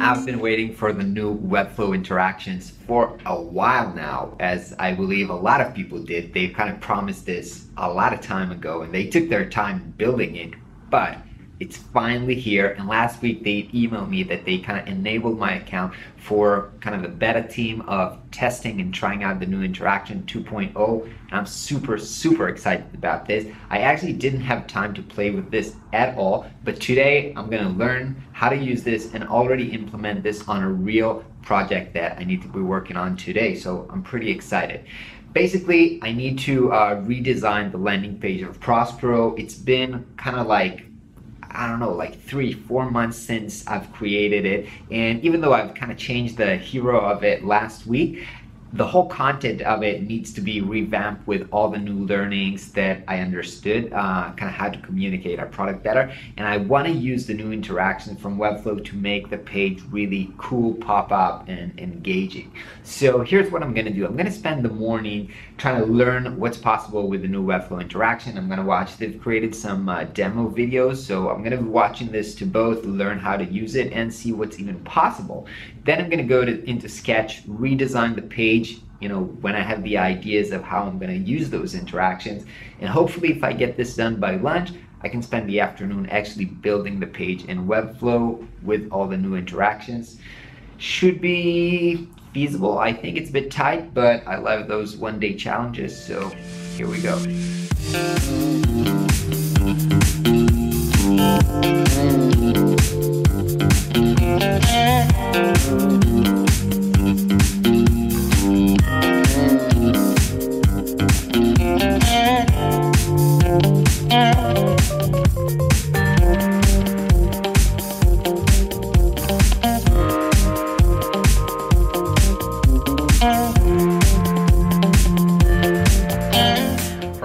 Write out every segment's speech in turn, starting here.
I've been waiting for the new Webflow interactions for a while now, as I believe a lot of people did. They kind of promised this a lot of time ago and they took their time building it, but it's finally here. And last week they emailed me that they kind of enabled my account for kind of a beta team of testing and trying out the new interaction 2.0 and I'm super super excited about this. I actually didn't have time to play with this at all but today I'm gonna learn how to use this and already implement this on a real project that I need to be working on today. So I'm pretty excited. Basically I need to uh, redesign the landing page of Prospero. It's been kind of like I don't know, like three, four months since I've created it. And even though I've kind of changed the hero of it last week, the whole content of it needs to be revamped with all the new learnings that I understood, uh, kind of how to communicate our product better. And I want to use the new interaction from Webflow to make the page really cool, pop up, and engaging. So here's what I'm going to do. I'm going to spend the morning trying to learn what's possible with the new Webflow interaction. I'm going to watch, they've created some uh, demo videos. So I'm going to be watching this to both learn how to use it and see what's even possible. Then I'm going to go to, into Sketch, redesign the page you know, when I have the ideas of how I'm going to use those interactions. And hopefully if I get this done by lunch, I can spend the afternoon actually building the page in Webflow with all the new interactions. Should be feasible. I think it's a bit tight, but I love those one day challenges. So here we go. Mm.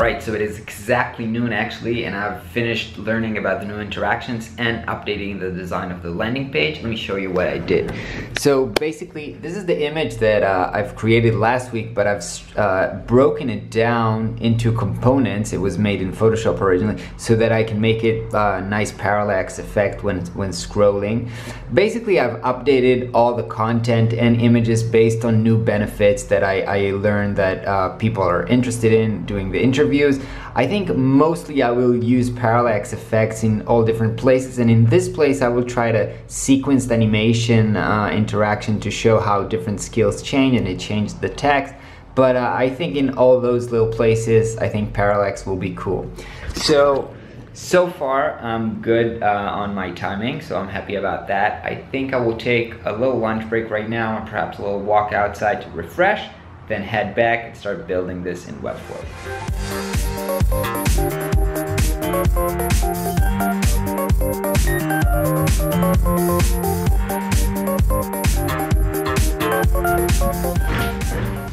So it is exactly noon actually and I've finished learning about the new interactions and updating the design of the landing page. Let me show you what I did. So basically this is the image that uh, I've created last week but I've uh, broken it down into components. It was made in Photoshop originally so that I can make it a uh, nice parallax effect when, when scrolling. Basically I've updated all the content and images based on new benefits that I, I learned that uh, people are interested in doing the interviews I think mostly I will use parallax effects in all different places and in this place I will try to sequence the animation uh, interaction to show how different skills change and it changed the text but uh, I think in all those little places I think parallax will be cool. So so far I'm good uh, on my timing so I'm happy about that. I think I will take a little lunch break right now and perhaps a little walk outside to refresh then head back and start building this in Webflow.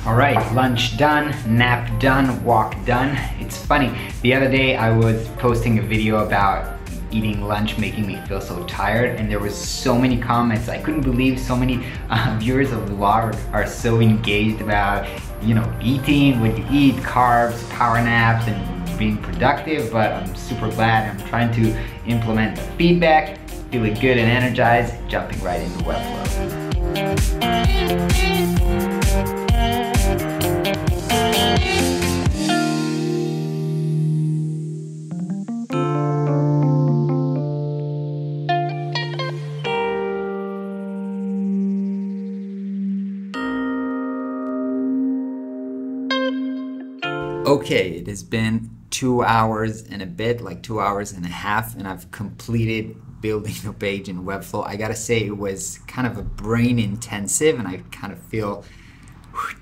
All right, lunch done, nap done, walk done. It's funny, the other day I was posting a video about eating lunch making me feel so tired and there was so many comments I couldn't believe so many uh, viewers of the vlog are, so engaged about you know eating when you eat carbs power naps and being productive but I'm super glad I'm trying to implement the feedback feeling good and energized jumping right into Webflow. Okay, it has been two hours and a bit, like two hours and a half, and I've completed building the page in Webflow. I gotta say, it was kind of a brain intensive, and I kind of feel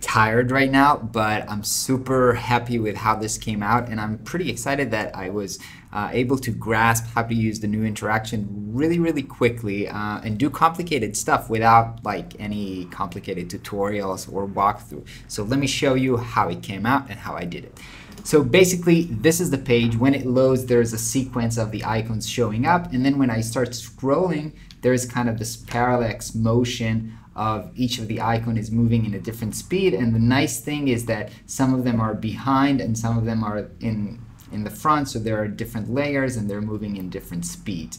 tired right now, but I'm super happy with how this came out, and I'm pretty excited that I was uh, able to grasp how to use the new interaction really, really quickly uh, and do complicated stuff without like any complicated tutorials or walkthrough. So let me show you how it came out and how I did it. So basically, this is the page. When it loads, there's a sequence of the icons showing up, and then when I start scrolling, there's kind of this parallax motion of each of the icon is moving in a different speed and the nice thing is that some of them are behind and some of them are in in the front so there are different layers and they're moving in different speeds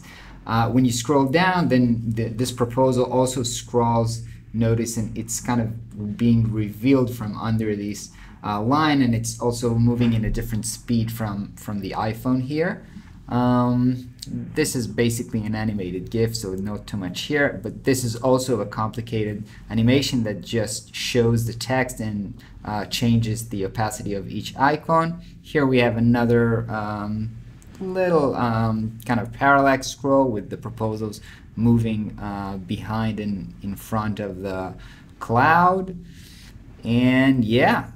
Uh, when you scroll down, then the, this proposal also scrolls, notice, and it's kind of being revealed from under this uh, line, and it's also moving in a different speed from, from the iPhone here. Um, this is basically an animated GIF, so not too much here, but this is also a complicated animation that just shows the text and uh, changes the opacity of each icon. Here we have another um, little um, kind of parallax scroll with the proposals moving uh, behind and in front of the cloud. And yeah,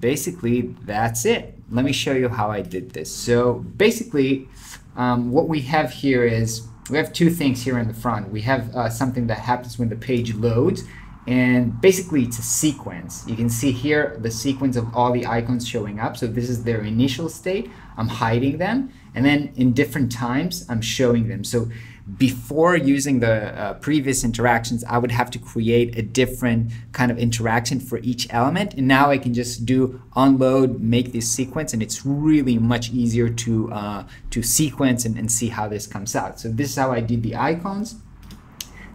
basically that's it. Let me show you how I did this. So basically, um, what we have here is we have two things here in the front. We have uh, something that happens when the page loads, and basically it's a sequence. You can see here the sequence of all the icons showing up. So this is their initial state. I'm hiding them, and then in different times I'm showing them. So before using the uh, previous interactions, I would have to create a different kind of interaction for each element. And now I can just do unload, make this sequence, and it's really much easier to, uh, to sequence and, and see how this comes out. So this is how I did the icons.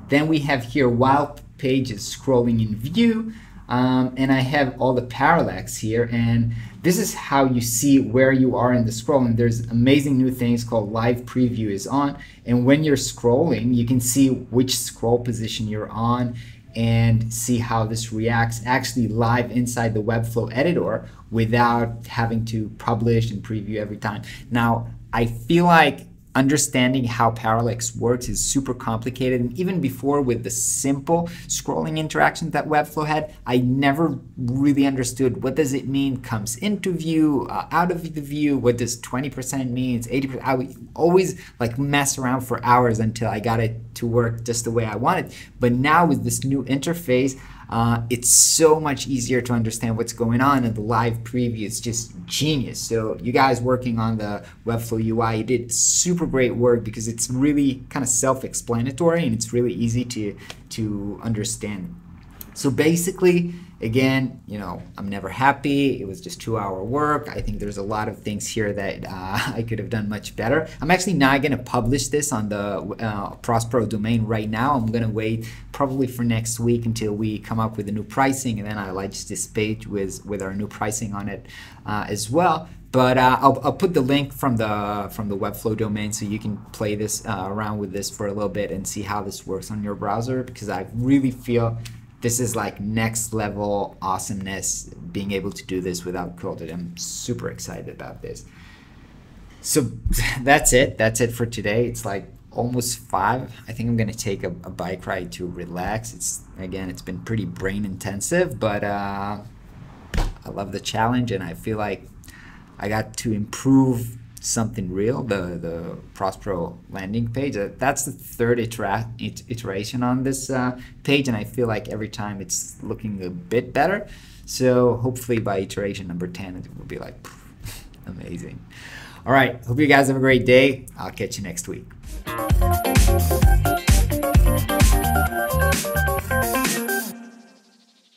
Then we have here while page is scrolling in view. Um, and I have all the parallax here and this is how you see where you are in the scroll and there's amazing new things called live preview is on and when you're scrolling you can see which scroll position you're on and see how this reacts actually live inside the Webflow editor without having to publish and preview every time. Now, I feel like understanding how parallax works is super complicated. And even before with the simple scrolling interactions that Webflow had, I never really understood what does it mean comes into view, uh, out of the view, what does 20% means, 80%. I would always like mess around for hours until I got it to work just the way I wanted. But now with this new interface, uh, it's so much easier to understand what's going on and the live preview is just genius. So you guys working on the Webflow UI, you did super great work because it's really kind of self-explanatory and it's really easy to, to understand. So basically, again, you know, I'm never happy. It was just two hour work. I think there's a lot of things here that uh, I could have done much better. I'm actually not going to publish this on the uh, Prospero domain right now. I'm going to wait probably for next week until we come up with a new pricing, and then I'll launch this page with with our new pricing on it uh, as well. But uh, I'll, I'll put the link from the from the Webflow domain so you can play this uh, around with this for a little bit and see how this works on your browser because I really feel this is like next level awesomeness being able to do this without code. I'm super excited about this. So that's it. That's it for today. It's like almost five. I think I'm gonna take a, a bike ride to relax. It's again, it's been pretty brain intensive, but uh, I love the challenge, and I feel like I got to improve something real, the, the Prospero landing page. Uh, that's the third itera- iteration on this uh, page, and I feel like every time it's looking a bit better. So hopefully by iteration number 10, it will be like amazing. All right, hope you guys have a great day. I'll catch you next week.